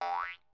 Bye.